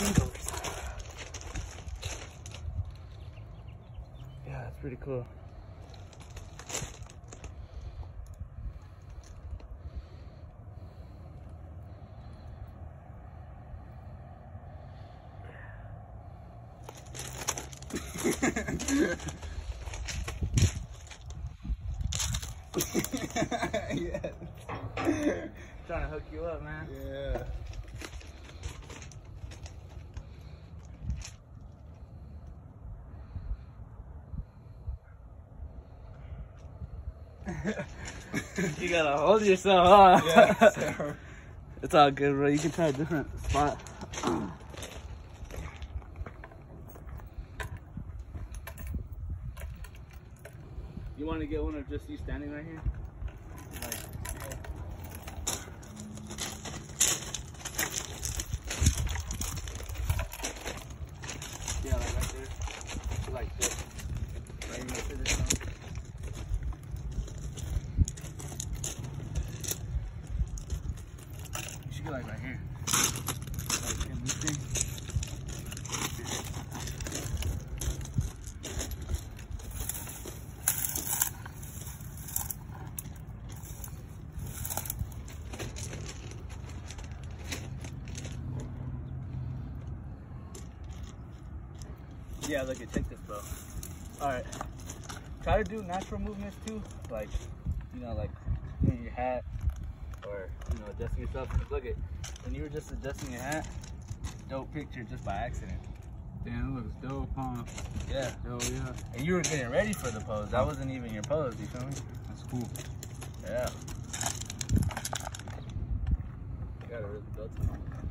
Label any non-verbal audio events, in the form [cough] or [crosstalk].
Yeah, that's pretty cool. [laughs] [laughs] yes. [laughs] Trying to hook you up, man. Yeah. [laughs] You gotta hold yourself, huh? Yeah, [laughs] it's all good, bro. You can try a different spot. You want to get one of just you standing right here? Like, yeah, like right there. Like this. Right next to this one. Get like right here. Like in this thing. Yeah, look at take this, bro. All right, try to do natural movements too, like you know, like doing your hat or you know adjusting yourself. Look at when you were just adjusting your hat, dope picture just by accident. Damn, it looks dope, huh? Yeah, Oh, yeah. and you were getting ready for the pose. That wasn't even your pose. You feel me? That's cool. Yeah. You gotta really build it.